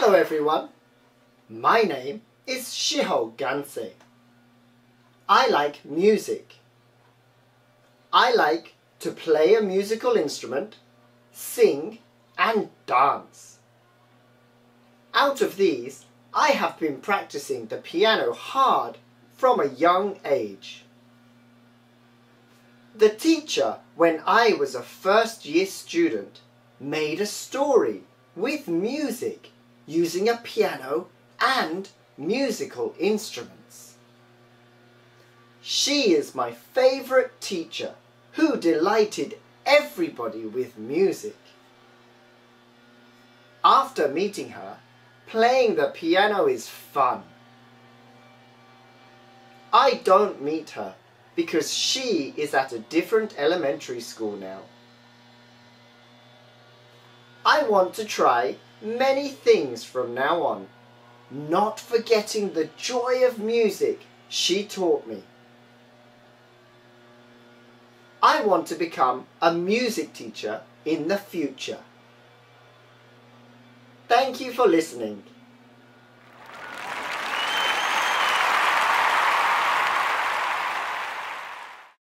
Hello everyone. My name is Shiho Gansei. I like music. I like to play a musical instrument, sing and dance. Out of these, I have been practicing the piano hard from a young age. The teacher, when I was a first year student, made a story with music using a piano and musical instruments. She is my favourite teacher who delighted everybody with music. After meeting her, playing the piano is fun. I don't meet her because she is at a different elementary school now. I want to try many things from now on, not forgetting the joy of music she taught me. I want to become a music teacher in the future. Thank you for listening.